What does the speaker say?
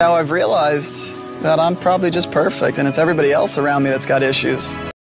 Now I've realized that I'm probably just perfect and it's everybody else around me that's got issues.